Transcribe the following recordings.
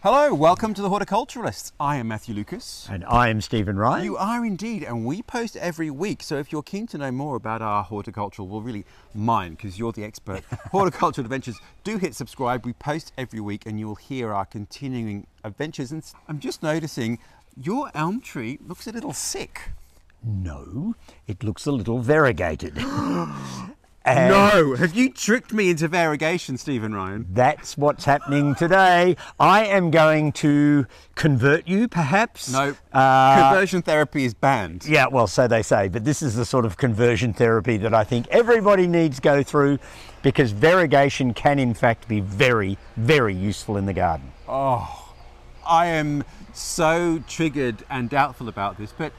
Hello, welcome to the Horticulturalists. I am Matthew Lucas. And I am Stephen Ryan. You are indeed, and we post every week. So if you're keen to know more about our horticultural, well, really mine, because you're the expert, horticultural adventures, do hit subscribe. We post every week, and you'll hear our continuing adventures. And I'm just noticing your elm tree looks a little sick. No, it looks a little variegated. And no, have you tricked me into variegation, Stephen Ryan? That's what's happening today. I am going to convert you, perhaps. No, uh, conversion therapy is banned. Yeah, well, so they say, but this is the sort of conversion therapy that I think everybody needs to go through because variegation can, in fact, be very, very useful in the garden. Oh, I am so triggered and doubtful about this, but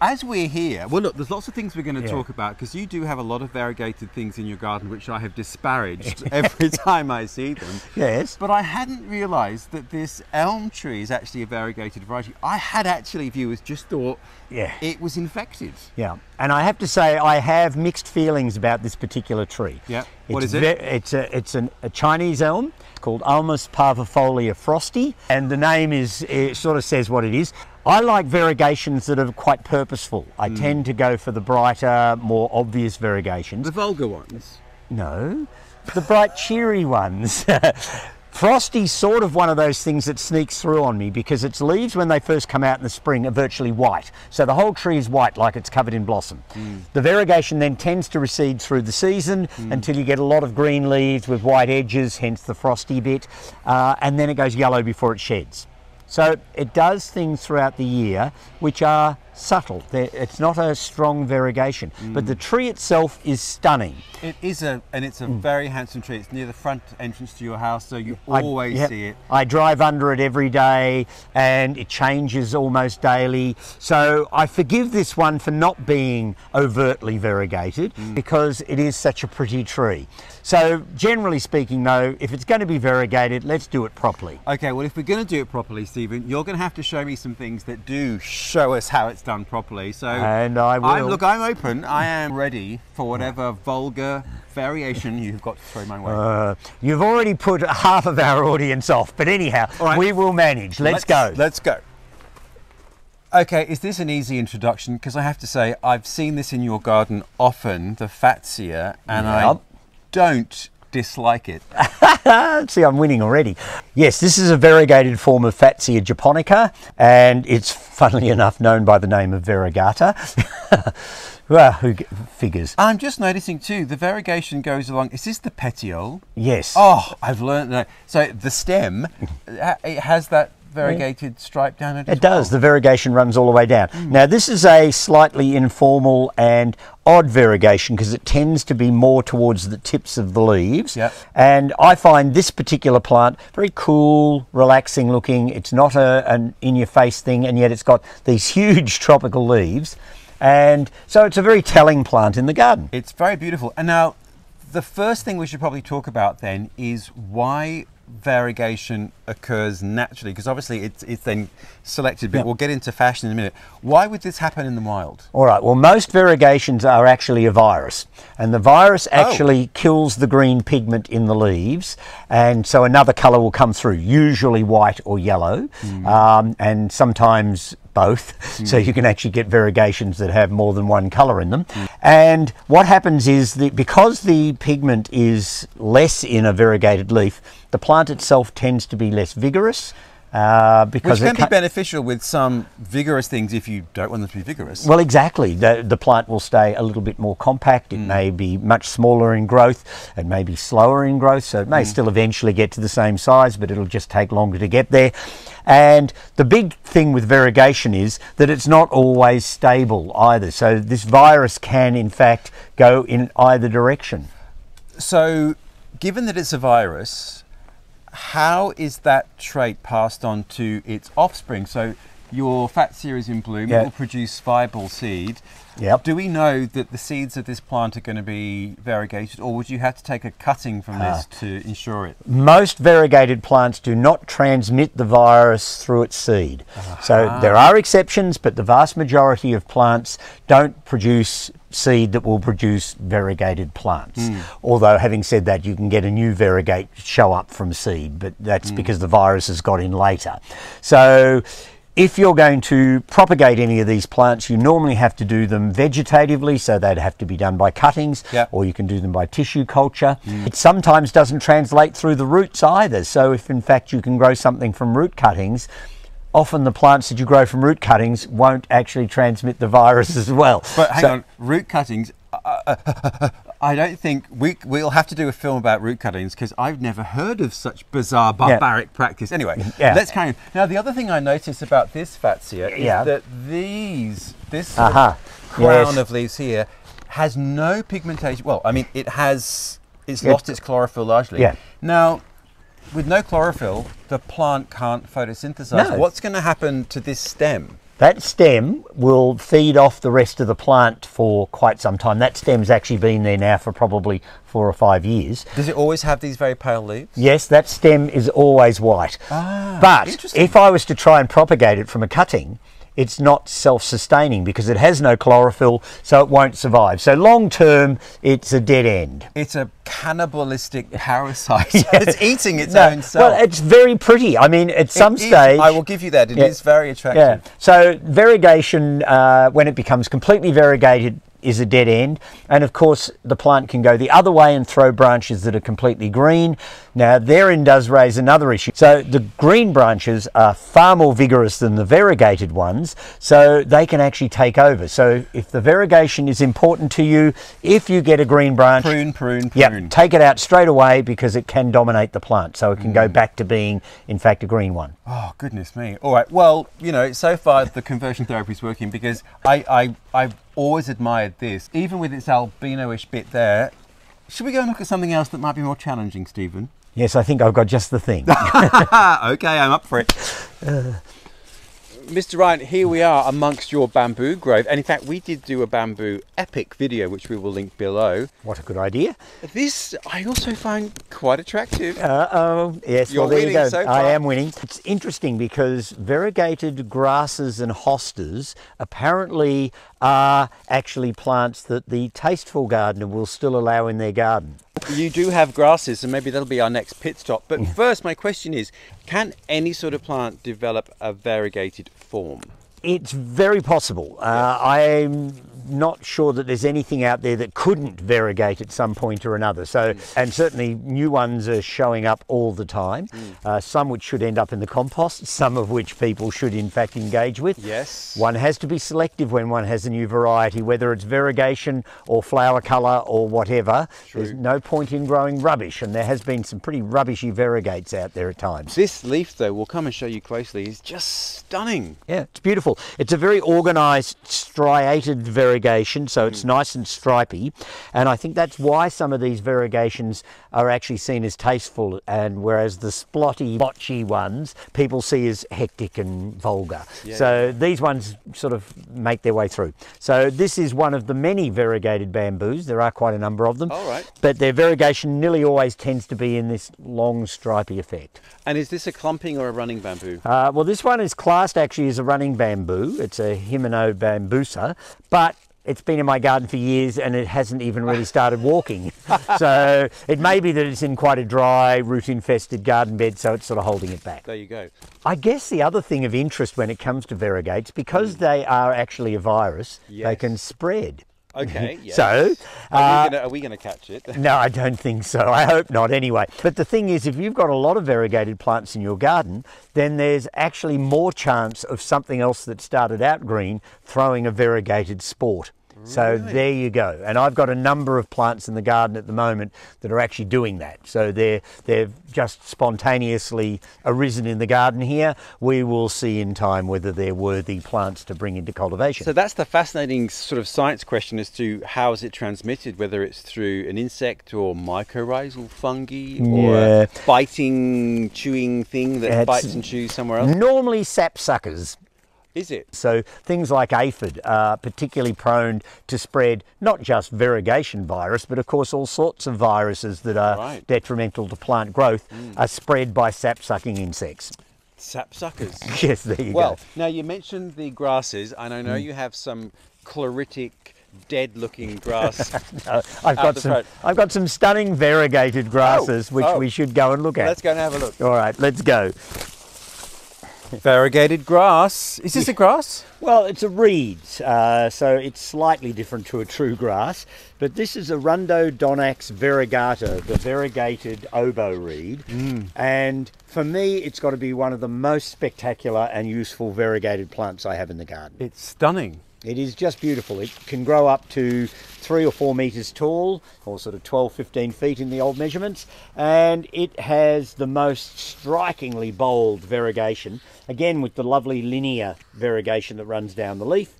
as we're here, well, look, there's lots of things we're going to yeah. talk about because you do have a lot of variegated things in your garden, which I have disparaged every time I see them. Yes. But I hadn't realised that this elm tree is actually a variegated variety. I had actually, viewers, just thought yeah. it was infected. Yeah. And I have to say, I have mixed feelings about this particular tree. Yeah. What it's is it? It's a it's an, a Chinese elm called Ulmus parvifolia frosty, and the name is it sort of says what it is. I like variegations that are quite purposeful. I mm. tend to go for the brighter, more obvious variegations. The vulgar ones? No, the bright, cheery ones. Frosty's sort of one of those things that sneaks through on me because its leaves, when they first come out in the spring, are virtually white. So the whole tree is white, like it's covered in blossom. Mm. The variegation then tends to recede through the season mm. until you get a lot of green leaves with white edges, hence the frosty bit, uh, and then it goes yellow before it sheds. So it does things throughout the year which are subtle. It's not a strong variegation, mm. but the tree itself is stunning. It is a, and it's a mm. very handsome tree. It's near the front entrance to your house, so you always I, see it. I drive under it every day, and it changes almost daily. So I forgive this one for not being overtly variegated mm. because it is such a pretty tree. So generally speaking, though, if it's going to be variegated, let's do it properly. Okay, well, if we're going to do it properly, Stephen, you're going to have to show me some things that do show us how it's done properly. So, and I will. I'm, look, I'm open. I am ready for whatever vulgar variation you've got to throw my way. Uh, you've already put half of our audience off, but anyhow, right. we will manage. Let's, let's go. Let's go. Okay, is this an easy introduction? Because I have to say, I've seen this in your garden often, the Fatsia, and yep. I don't dislike it. See, I'm winning already. Yes, this is a variegated form of Fatsia japonica, and it's funnily enough known by the name of variegata. well, who figures? I'm just noticing too, the variegation goes along. Is this the petiole? Yes. Oh, I've learned that. So the stem, it has that variegated stripe down it? It does. The variegation runs all the way down. Mm. Now, this is a slightly informal and odd variegation because it tends to be more towards the tips of the leaves. Yep. And I find this particular plant very cool, relaxing looking. It's not a, an in your face thing, and yet it's got these huge tropical leaves. And so it's a very telling plant in the garden. It's very beautiful. And now, the first thing we should probably talk about then is why variegation occurs naturally? Because obviously it's, it's then selected, but yep. we'll get into fashion in a minute. Why would this happen in the wild? All right, well, most variegations are actually a virus, and the virus oh. actually oh. kills the green pigment in the leaves, and so another colour will come through, usually white or yellow, mm. um, and sometimes both. Mm. So you can actually get variegations that have more than one colour in them. Mm. And what happens is that because the pigment is less in a variegated leaf, the plant itself tends to be less vigorous. Uh, because Which can be beneficial with some vigorous things if you don't want them to be vigorous. Well, exactly. The, the plant will stay a little bit more compact. It mm. may be much smaller in growth. It may be slower in growth, so it may mm. still eventually get to the same size, but it'll just take longer to get there. And the big thing with variegation is that it's not always stable either. So this virus can, in fact, go in either direction. So, given that it's a virus, how is that trait passed on to its offspring? So your Fatsia's in bloom, yep. will produce viable seed. Yep. Do we know that the seeds of this plant are going to be variegated, or would you have to take a cutting from this uh, to ensure it? Most variegated plants do not transmit the virus through its seed. Uh -huh. So there are exceptions, but the vast majority of plants don't produce seed that will produce variegated plants. Hmm. Although, having said that, you can get a new variegate show up from seed, but that's hmm. because the virus has got in later. So, if you're going to propagate any of these plants, you normally have to do them vegetatively, so they'd have to be done by cuttings, Yeah. or you can do them by tissue culture. Hmm. It sometimes doesn't translate through the roots either. So, if in fact you can grow something from root cuttings, often the plants that you grow from root cuttings won't actually transmit the virus as well. But hang So- on, root cuttings. Uh, uh, I don't think we we'll have to do a film about root cuttings because I've never heard of such bizarre barbaric practice. Anyway, Yeah. let's carry on. Now, the other thing I noticed about this Fatsia is Yeah. that these this of crown yes. of leaves here has no pigmentation. Well, I mean, it has. It's Yeah. lost its chlorophyll largely. Yeah. Now, with no chlorophyll, the plant can't photosynthesize. No. What's going to happen to this stem? That stem will feed off the rest of the plant for quite some time. That stem's actually been there now for probably four or five years. Does it always have these very pale leaves? Yes, that stem is always white. Ah, but if I was to try and propagate it from a cutting, it's not self-sustaining because it has no chlorophyll, so it won't survive. So long term, it's a dead end. It's a cannibalistic parasite. It's eating its No, own self. Well, it's very pretty. I mean, at some It is- stage, I will give you that. It is Yeah. very Yeah. attractive. So variegation, uh, when it becomes completely variegated, is a dead end. And of course, the plant can go the other way and throw branches that are completely green. Now, therein does raise another issue. So the green branches are far more vigorous than the variegated ones, so they can actually take over. So if the variegation is important to you, if you get a green branch, Prune, prune, prune. take it out straight away because it can dominate the plant. So it can Mm. go back to being, in fact, a green one. Oh goodness me! All right. Well, you know, so far the conversion therapy is working because I, I, I've always admired this, even with its albino-ish bit there. Should we go and look at something else that might be more challenging, Stephen? Yes, I think I've got just the thing. Okay, I'm up for it. Uh, Mr. Ryan, here we are amongst your bamboo grove, and in fact, we did do a bamboo epic video, which we will link below. what a good idea. This I also find quite attractive. Uh oh, yes, You're well, there you winning go. so I am winning. It's interesting because variegated grasses and hostas apparently are actually plants that the tasteful gardener will still allow in their garden. You do have grasses, and maybe that'll be our next pit stop. But first, my question is can any sort of plant develop a variegated form? It's very possible. Uh, I'm not sure that there's anything out there that couldn't variegate at some point or another. So, and certainly new ones are showing up all the time. Uh, some which should end up in the compost, some of which people should in fact engage with. Yes. One has to be selective when one has a new variety, whether it's variegation or flower colour or whatever. True. There's no point in growing rubbish, and there has been some pretty rubbishy variegates out there at times. This leaf, though, we'll come and show you closely, is just stunning. Yeah, it's beautiful. It's a very organised striated variegation, so it's hmm. nice and stripy. And I think that's why some of these variegations are actually seen as tasteful, and whereas the splotty, botchy ones people see as hectic and vulgar. so these ones sort of make their way through. So this is one of the many variegated bamboos. There are quite a number of them. All right. But their variegation nearly always tends to be in this long stripy effect. And is this a clumping or a running bamboo? Uh, well, this one is classed actually as a running bamboo. It's a Hibanobambusa, but it's been in my garden for years and it hasn't even really started walking. so it may be that it's in quite a dry, root infested garden bed, so it's sort of holding it back. There you go. I guess the other thing of interest when it comes to variegates, because mm. they are actually a virus, they can spread. Okay. Yes. So, uh, are we gonna catch it? no, I don't think so. I hope not anyway. But the thing is, if you've got a lot of variegated plants in your garden, then there's actually more chance of something else that started out green throwing a variegated sport. So there you go. And I've got a number of plants in the garden at the moment that are actually doing that. So they're they've just spontaneously arisen in the garden here. We will see in time whether they're worthy plants to bring into cultivation. So that's the fascinating sort of science question as to how is it transmitted, whether it's through an insect or mycorrhizal fungi or Yeah. a biting, chewing thing that It's- bites and chews somewhere else. Normally sapsuckers. Is it? So things like aphid are particularly prone to spread not just variegation virus, but of course all sorts of viruses that are Right. detrimental to plant growth are spread by sap-sucking insects. Sapsuckers. Yes, there you well, go. now you mentioned the grasses, and I know you have some chlorotic dead looking grass. Uh, I've got some. front. I've got some stunning variegated grasses, which oh. we should go and look at. Let's go and have a look. All right, let's go. Variegated grass. Is this a grass? Well, it's a reed, uh, so it's slightly different to a true grass. But this is Arundo donax variegata, the variegated oboe reed. And for me, it's got to be one of the most spectacular and useful variegated plants I have in the garden. It's stunning. It is just beautiful. It can grow up to three or four metres tall, or sort of 12, 15 feet in the old measurements, and it has the most strikingly bold variegation, again with the lovely linear variegation that runs down the leaf.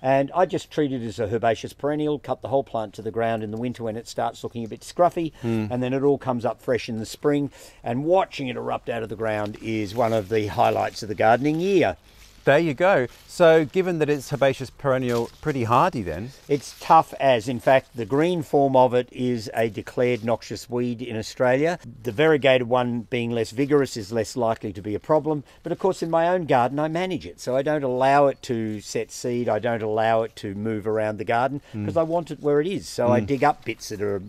And I just treat it as a herbaceous perennial, cut the whole plant to the ground in the winter when it starts looking a bit scruffy, hmm. and then it all comes up fresh in the spring. And watching it erupt out of the ground is one of the highlights of the gardening year. There you go. So, given that it's herbaceous perennial, pretty hardy then. It's tough as, in fact, the green form of it is a declared noxious weed in Australia. The variegated one, being less vigorous, is less likely to be a problem. But of course, in my own garden, I manage it. So I don't allow it to set seed, I don't allow it to move around the garden hmm. because I want it where it is. So I hmm. dig up bits that are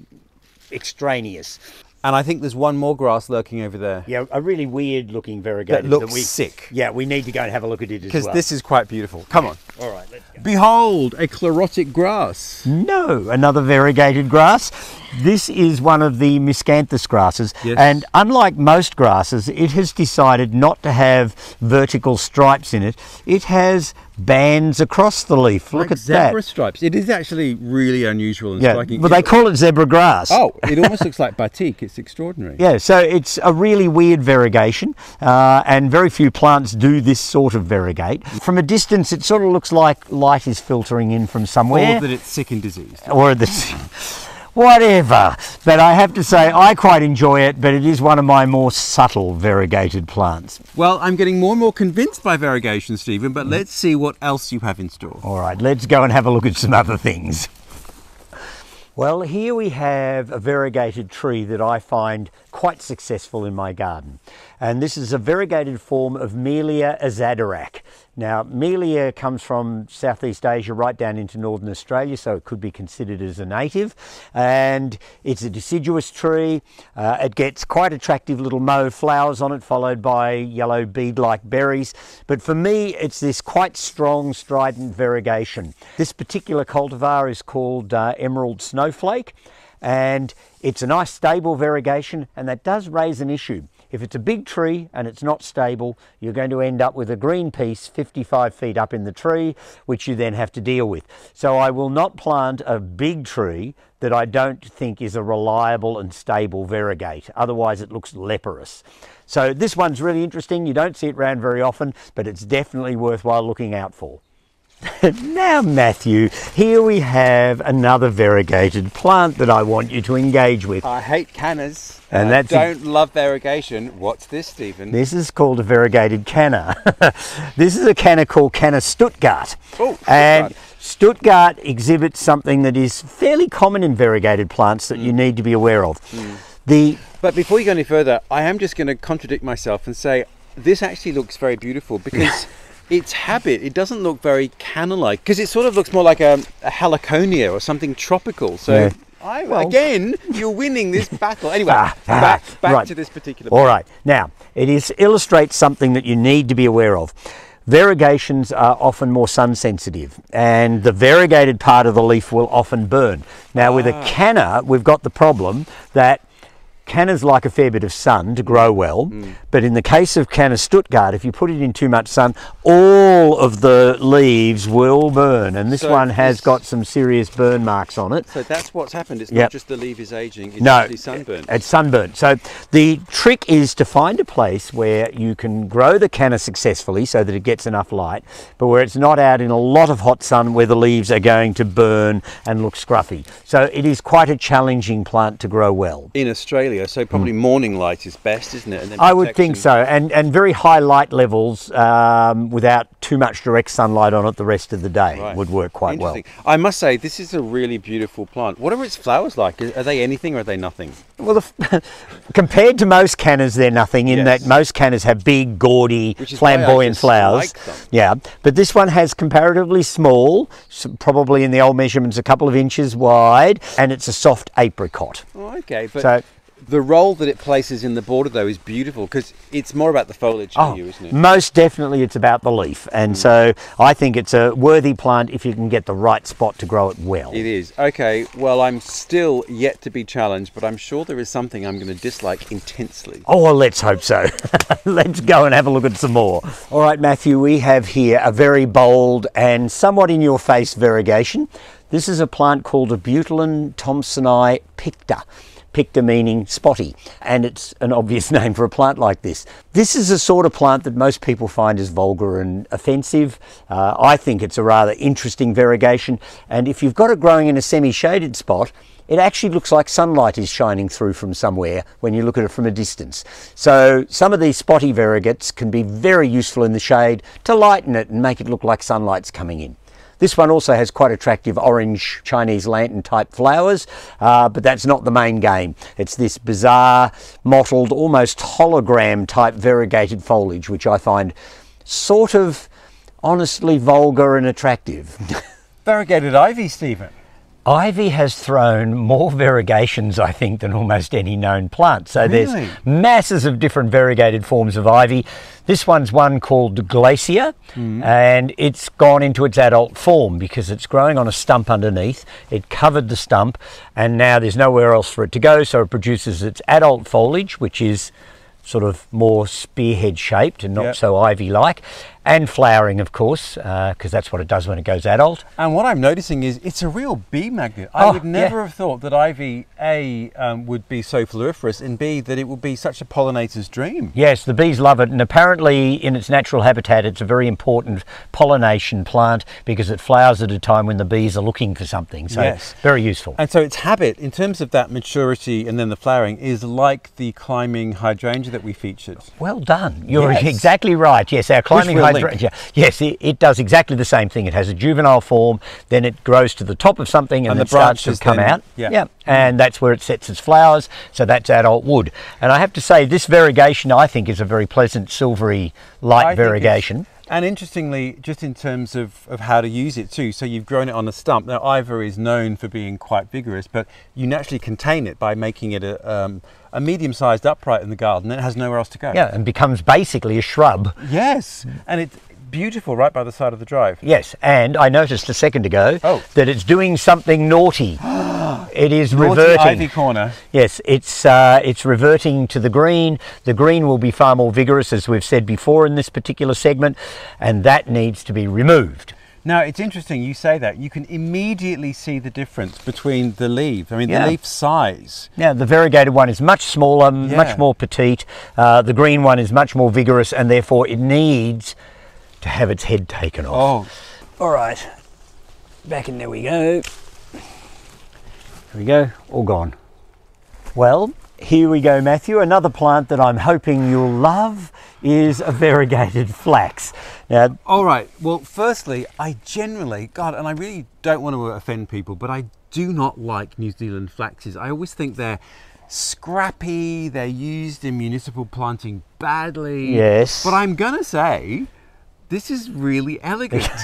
extraneous. And I think there's one more grass lurking over there. Yeah, a really weird looking variegated That looks we, sick. Yeah, we need to go and have a look at it as well. Because well. this is quite beautiful. Come on. All right, let's go. Behold, a chlorotic grass. No, another variegated grass. This is one of the miscanthus grasses, Yes. and unlike most grasses, it has decided not to have vertical stripes in it. It has bands across the leaf. Look Like at zebra that. stripes. It is actually really unusual and Yeah, striking. But they call it zebra grass. Oh, it almost looks like batik. It's extraordinary. Yeah, so it's a really weird variegation, uh, and very few plants do this sort of variegate. From a distance, it sort of looks like light is filtering in from somewhere. Or that it's sick and diseased. or the whatever. But I have to say, I quite enjoy it. But it is one of my more subtle variegated plants. Well, I'm getting more and more convinced by variegation, Stephen, but mm. let's see what else you have in store. All right, let's go and have a look at some other things. Well, here we have a variegated tree that I find quite successful in my garden. And this is a variegated form of Melia azedarach. Now, Melia comes from Southeast Asia right down into Northern Australia, so it could be considered as a native. And it's a deciduous tree. Uh, it gets quite attractive little mauve flowers on it, followed by yellow bead-like berries. But for me, it's this quite strong, strident variegation. This particular cultivar is called uh, Emerald Snowflake, and it's a nice stable variegation, and that does raise an issue. If it's a big tree and it's not stable, you're going to end up with a green piece 55 feet up in the tree, which you then have to deal with. So I will not plant a big tree that I don't think is a reliable and stable variegate. Otherwise it looks leprous. So this one's really interesting. You don't see it around very often, but it's definitely worthwhile looking out for. now, Matthew, here we have another variegated plant that I want you to engage with. I hate cannas. And I that's a- don't love variegation. What's this, Stephen? This is called a variegated canna. this is a canna called Canna Stuttgart. Oh, and Stuttgart exhibits something that is fairly common in variegated plants that Hmm. you need to be aware of. The But before you go any further, I am just going to contradict myself and say this actually looks very beautiful because its habit, it doesn't look very canna-like because it sort of looks more like a, a heliconia or something tropical. So, Yeah. I, Well- again, you're winning this battle. Anyway, Ah, ah, back, back right. to this particular All right. Now, it is illustrates something that you need to be aware of. Variegations are often more sun sensitive and the variegated part of the leaf will often burn. Now with a Ah. canna, we've got the problem that cannas like a fair bit of sun to grow well, Mm. but in the case of canna Stuttgart, if you put it in too much sun, all of the leaves will burn and this So one has this- got some serious burn marks on it. So that's what's happened. It's Yep. not just the leaf is aging, it's No, actually sunburn. It's sunburnt. So the trick is to find a place where you can grow the canna successfully so that it gets enough light, but where it's not out in a lot of hot sun where the leaves are going to burn and look scruffy. So it is quite a challenging plant to grow well. in Australia. Earlier, so probably morning light is best, isn't it? I would think so, and and very high light levels um, without too much direct sunlight on it the rest of the day Right. would work quite well. I must say, this is a really beautiful plant. What are its flowers like? Are they anything or are they nothing? Well, the, f- compared to most cannas, they're nothing in Yes. that most cannas have big, gaudy, Which is why I flamboyant flowers. like. Yeah, but this one has comparatively small, probably in the old measurements a couple of inches wide, and it's a soft apricot. Oh, okay. But So- the role that it places in the border, though, is beautiful because it's more about the foliage for Oh, you, isn't it? most definitely it's about the leaf, and mm. so I think it's a worthy plant if you can get the right spot to grow it well. It is. Okay, well, I'm still yet to be challenged, but I'm sure there is something I'm going to dislike intensely. Oh, well, let's hope so. let's go and have a look at some more. All right, Matthew, we have here a very bold and somewhat in your face variegation. This is a plant called Abutilon thompsonii picta. Picta meaning spotty, and it's an obvious name for a plant like this. This is a sort of plant that most people find is vulgar and offensive. Uh, I think it's a rather interesting variegation, and if you've got it growing in a semi shaded spot, it actually looks like sunlight is shining through from somewhere when you look at it from a distance. So some of these spotty variegates can be very useful in the shade to lighten it and make it look like sunlight's coming in. This one also has quite attractive orange Chinese lantern type flowers, uh, but that's not the main game. It's this bizarre, mottled, almost hologram type variegated foliage, which I find sort of honestly vulgar and attractive. Variegated ivy, Stephen. Ivy has thrown more variegations, I think, than almost any known plant. So Really? there's masses of different variegated forms of ivy. This one's one called Glacier, mm. and it's gone into its adult form because it's growing on a stump underneath. It covered the stump, and now there's nowhere else for it to go, so it produces its adult foliage, which is sort of more spearhead shaped and not Yep. so ivy like, and flowering, of course, because that's what it does when it goes adult. And what I'm noticing is it's a real bee magnet. I Oh, would never yeah. have thought that ivy, A, um, would be so floriferous, and B, that it would be such a pollinator's dream. Yes, the bees love it, and apparently, in its natural habitat, it's a very important pollination plant because it flowers at a time when the bees are looking for something. So, Yes. very useful. And so its habit, in terms of that maturity and then the flowering, is like the climbing hydrangea that we featured. Well done. You're Yes. exactly right. Yes, our climbing link. hydrangea. Yes, it, it does exactly the same thing. It has a juvenile form, then it grows to the top of something, and, And the starts to branches come then- out. yeah. yeah, and that's where it sets its flowers. So that's adult wood. And I have to say, this variegation I think is a very pleasant silvery light I variegation. And interestingly, just in terms of, of how to use it too, so you've grown it on a stump. Now, ivory is known for being quite vigorous, but you naturally contain it by making it a, um, a medium sized upright in the garden, and it has nowhere else to go. Yeah, and becomes basically a shrub. Yes. And it's beautiful right by the side of the drive. Yes, and I noticed a second ago Oh. that it's doing something naughty. it is Naughty reverting. Ivy corner. Yes, it's uh, it's reverting to the green. The green will be far more vigorous, as we've said before in this particular segment, and that needs to be removed. Now it's interesting you say that. You can immediately see the difference between the leaf. I mean, Yeah. the leaf size. Now, the variegated one is much smaller, Yeah. much more petite. Uh, the green one is much more vigorous, and therefore it needs to have its head taken off. Oh, All right, back in there we go. There we go, all gone. Well, here we go, Matthew. Another plant that I'm hoping you'll love is a variegated flax. Now, all right. Well, firstly, I generally, God, and I really don't want to offend people, but I do not like New Zealand flaxes. I always think they're scrappy. They're used in municipal planting badly. Yes. But I'm gonna say. This is really elegant.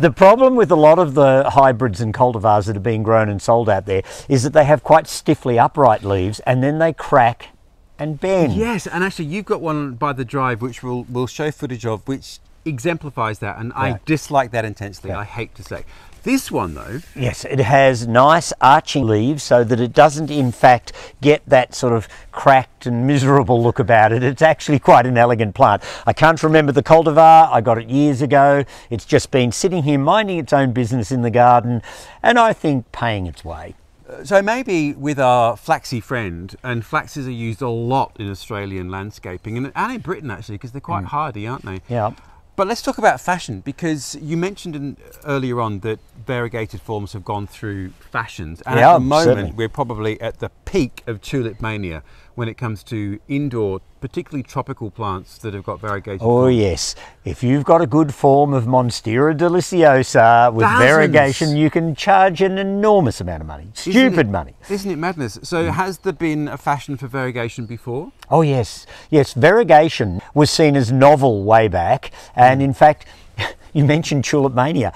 the problem with a lot of the hybrids and cultivars that are being grown and sold out there is that they have quite stiffly upright leaves and then they crack and bend. Yes, and actually, you've got one by the drive, which we'll we'll show footage of, which exemplifies that, and. I dislike that intensely. I hate to say. This one though, Yes, it has nice arching leaves so that it doesn't, in fact, get that sort of cracked and miserable look about it. It's actually quite an elegant plant. I can't remember the cultivar, I got it years ago. It's just been sitting here minding its own business in the garden and I think paying its way. Uh, so maybe with our flaxy friend, and flaxes are used a lot in Australian landscaping and, and in Britain actually, because they're quite mm. hardy, aren't they? Yeah. But let's talk about fashion because you mentioned in, earlier on that variegated forms have gone through fashions, and Yeah, at the moment certainly. we're probably at the peak of tulip mania when it comes to indoor, particularly tropical plants that have got variegated. Oh forms. yes, if you've got a good form of Monstera deliciosa with Thousands. variegation, you can charge an enormous amount of money. Isn't Stupid it- money. Isn't it madness? So, mm. has there been a fashion for variegation before? Oh yes, yes. Variegation was seen as novel way back, and mm. in fact, you mentioned tulip mania.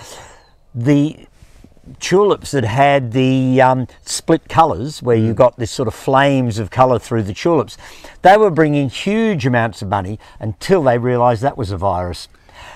The tulips that had the um, split colours, where you got this sort of flames of colour through the tulips, they were bringing huge amounts of money until they realised that was a virus.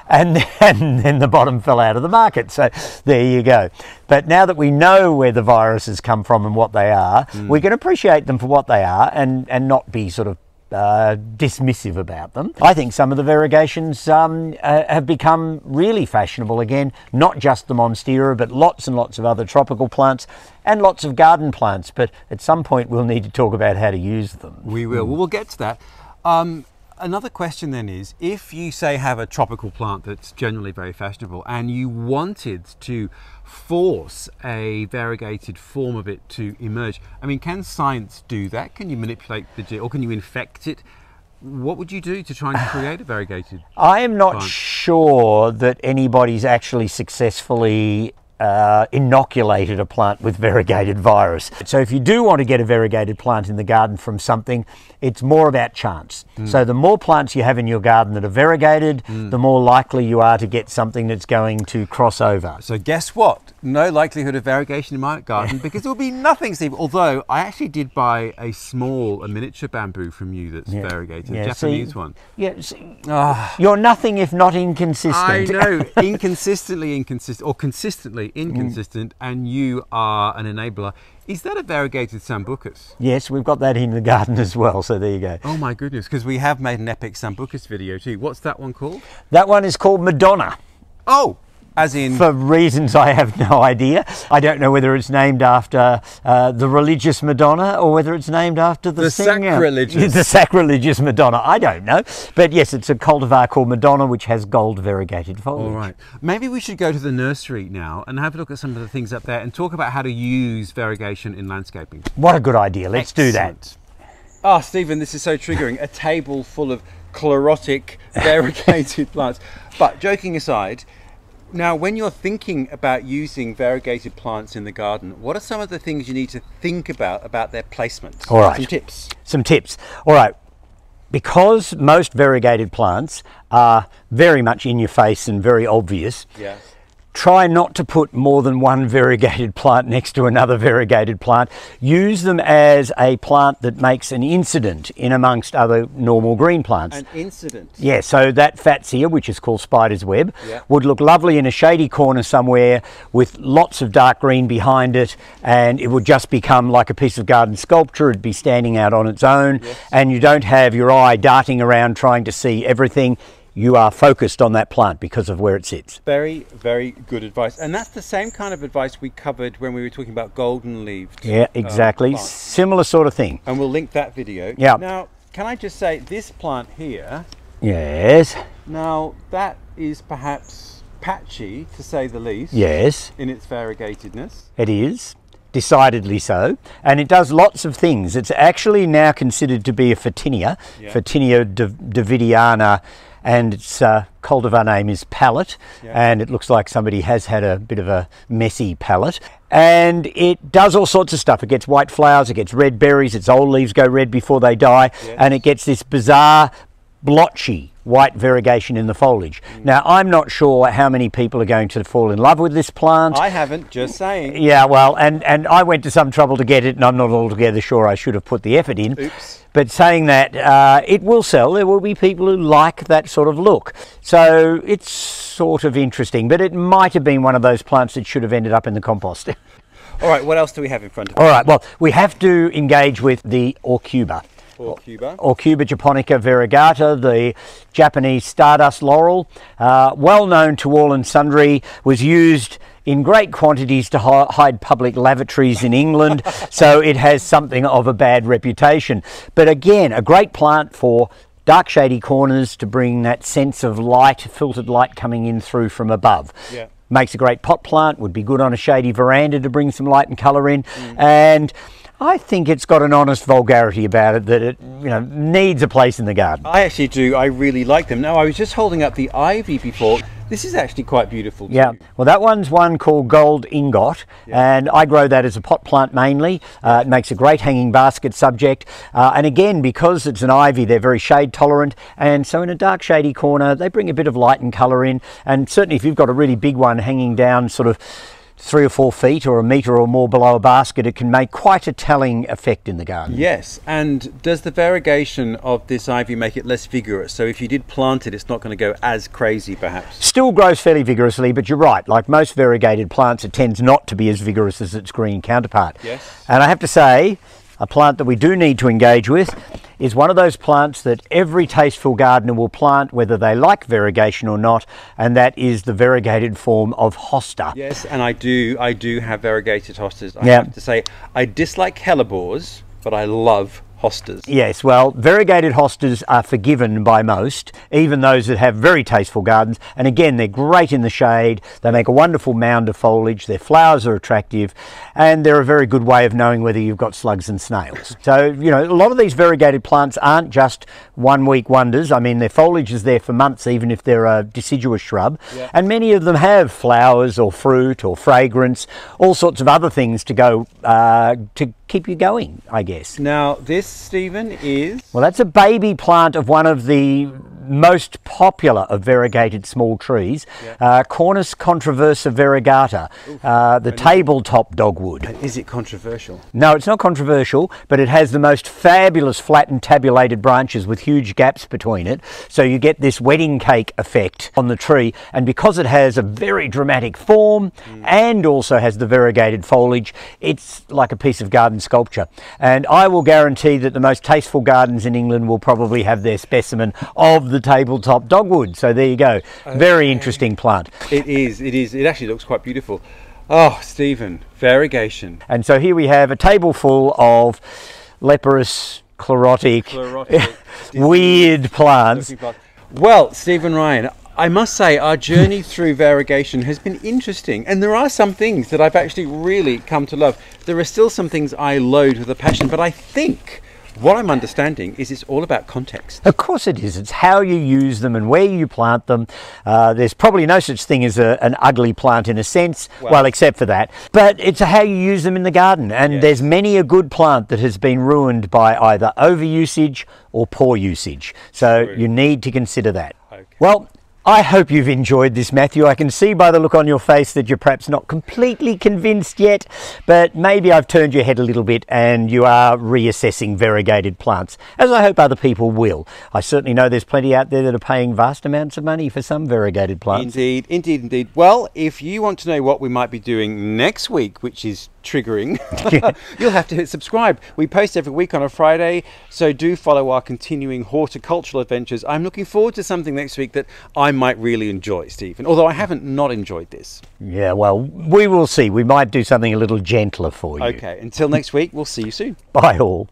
And then, and then the bottom fell out of the market. So there you go. But now that we know where the viruses come from and what they are, we can appreciate them for what they are and, and not be sort of uh, dismissive about them. I think some of the variegations um, uh, have become really fashionable again, not just the Monstera, but lots and lots of other tropical plants and lots of garden plants. But at some point, we'll need to talk about how to use them. We will. Well, we'll get to that. Um, another question then is if you say have a tropical plant that's generally very fashionable and you wanted to force a variegated form of it to emerge, I mean, can science do that? Can you manipulate the gene or can you infect it? What would you do to try and create a variegated? I am not Fine. sure that anybody's actually successfully uh, inoculated a plant with variegated virus. So if you do want to get a variegated plant in the garden from something, it's more about chance. So the more plants you have in your garden that are variegated, the more likely you are to get something that's going to cross over. So guess what? No likelihood of variegation in my garden because there will be nothing, Steve. Although I actually did buy a small, a miniature bamboo from you that's variegated, a Yeah, Japanese see- one. Yeah, see, Ah. you're nothing if not inconsistent. I know, inconsistently inconsistent, or consistently Mm. inconsistent, and you are an enabler. Is that a variegated sambucus? yes, we've got that in the garden as well, so there you go. Oh my goodness, because we have made an epic sambucus video too. What's that one called? That one is called Madonna. Oh, as in For reasons I have no idea. I don't know whether it's named after uh, the religious Madonna or whether it's named after the, The singer. sacrilegious. The sacrilegious Madonna. I don't know. But yes, it's a cultivar called Madonna which has gold variegated foliage. All right. Maybe we should go to the nursery now and have a look at some of the things up there and talk about how to use variegation in landscaping. What a good idea. Let's do that. Excellent. Ah, Stephen, this is so triggering. A table full of chlorotic, variegated plants. But joking aside, now when you're thinking about using variegated plants in the garden, what are some of the things you need to think about about their placement? All right. Some tips. Some tips. All right. Because most variegated plants are very much in your face and very obvious, Yeah. Try not to put more than one variegated plant next to another variegated plant. Use them as a plant that makes an incident in amongst other normal green plants. An incident. yeah, so that fatsia, which is called spider's web, Yeah. would look lovely in a shady corner somewhere with lots of dark green behind it, and it would just become like a piece of garden sculpture. It'd be standing out on its own, and you don't have your eye darting around trying to see everything. You are focused on that plant because of where it sits. Very, very good advice. And that's the same kind of advice we covered when we were talking about golden leaved. Yeah, uh, exactly. plants. Similar sort of thing. and we'll link that video. Yeah. Now, can I just say this plant here? Yes, Now that is perhaps patchy to say the least. yes, In its variegatedness. it is. Decidedly so. And it does lots of things. It's actually now considered to be a Photinia, Yeah. Dav- davidiana, and its uh, cultivar name is palette. Yeah. And it looks like somebody has had a bit of a messy palette. And it does all sorts of stuff. It gets white flowers, it gets red berries, its old leaves go red before they die, and it gets this bizarre blotchy white variegation in the foliage. Mm. Now, I'm not sure how many people are going to fall in love with this plant. I haven't, just saying. Yeah, well, and, and I went to some trouble to get it, and I'm not altogether sure I should have put the effort in. Oops. But saying that, uh, it will sell. There will be people who like that sort of look. So it's sort of interesting, but it might have been one of those plants that should have ended up in the compost. All right, what else do we have in front of us? All right, well, we have to engage with the Aucuba. Or Cuba? Aucuba japonica variegata, the Japanese stardust laurel, uh, well known to all and sundry, was used in great quantities to hide public lavatories in England, so it has something of a bad reputation. But again, a great plant for dark shady corners to bring that sense of light, filtered light coming in through from above. Yeah. Makes a great pot plant, would be good on a shady veranda to bring some light and colour in. And I think it's got an honest vulgarity about it that it you know needs a place in the garden. I actually do. I really like them. Now, I was just holding up the ivy before. This is actually quite beautiful. Too. Yeah, well, that one's one called Gold Ingot, and I grow that as a pot plant mainly. Uh, it makes a great hanging basket subject, uh, and again, because it's an ivy, they're very shade tolerant, and so in a dark shady corner, they bring a bit of light and colour in. And certainly, if you've got a really big one hanging down, sort of three or four feet or a metre or more below a basket, it can make quite a telling effect in the garden. Yes, and does the variegation of this ivy make it less vigorous? So if you did plant it, it's not going to go as crazy, perhaps. Still grows fairly vigorously, but you're right. Like most variegated plants, it tends not to be as vigorous as its green counterpart. Yes. And I have to say, a plant that we do need to engage with is one of those plants that every tasteful gardener will plant, whether they like variegation or not, and that is the variegated form of hosta. Yes, and I do. I do have variegated hostas. I Yeah. have to say, I dislike hellebores, but I love hostas. Yes, well, variegated hostas are forgiven by most, even those that have very tasteful gardens. And again, they're great in the shade. They make a wonderful mound of foliage. Their flowers are attractive, and they're a very good way of knowing whether you've got slugs and snails. So, you know, a lot of these variegated plants aren't just one week wonders. I mean, their foliage is there for months, even if they're a deciduous shrub. Yeah. And many of them have flowers or fruit or fragrance, all sorts of other things to go uh, to keep you going, I guess. Now, this, Stephen, is. Well, that's a baby plant of one of the most popular of variegated small trees, uh, Cornus controversa variegata, uh, the tabletop dogwood. Is it controversial? No, it's not controversial, but it has the most fabulous flattened tabulated branches with huge gaps between it. So you get this wedding cake effect on the tree. And because it has a very dramatic form and also has the variegated foliage, it's like a piece of garden sculpture. And I will guarantee that the most tasteful gardens in England will probably have their specimen of the tabletop dogwood. So there you go. Very interesting plant. It is. It is. It actually looks quite beautiful. Oh, Stephen, variegation. And so here we have a table full of leprous, chlorotic, Chlorotic, weird plants. Well, Stephen Ryan, I must say our journey through variegation has been interesting, and there are some things that I've actually really come to love. There are still some things I loathe with a passion, but I think what I'm understanding is it's all about context. Of course it is. It's how you use them and where you plant them. Uh, there's probably no such thing as a, an ugly plant in a sense, well, Well- except for that. But it's how you use them in the garden. And Yes. there's many a good plant that has been ruined by either overusage or poor usage. So True. you need to consider that. Okay. Well, I hope you've enjoyed this, Matthew. I can see by the look on your face that you're perhaps not completely convinced yet, but maybe I've turned your head a little bit and you are reassessing variegated plants, as I hope other people will. I certainly know there's plenty out there that are paying vast amounts of money for some variegated plants. Indeed, indeed, indeed. Well, if you want to know what we might be doing next week, which is triggering, you'll have to hit subscribe. We post every week on a Friday, so do follow our continuing horticultural adventures. I'm looking forward to something next week that I might really enjoy, Stephen, although I haven't not enjoyed this. Yeah, well, we will see. We might do something a little gentler for you. Okay, until next week, we'll see you soon. Bye all.